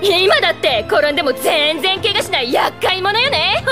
今だって転んでも全然怪我しない厄介者よね。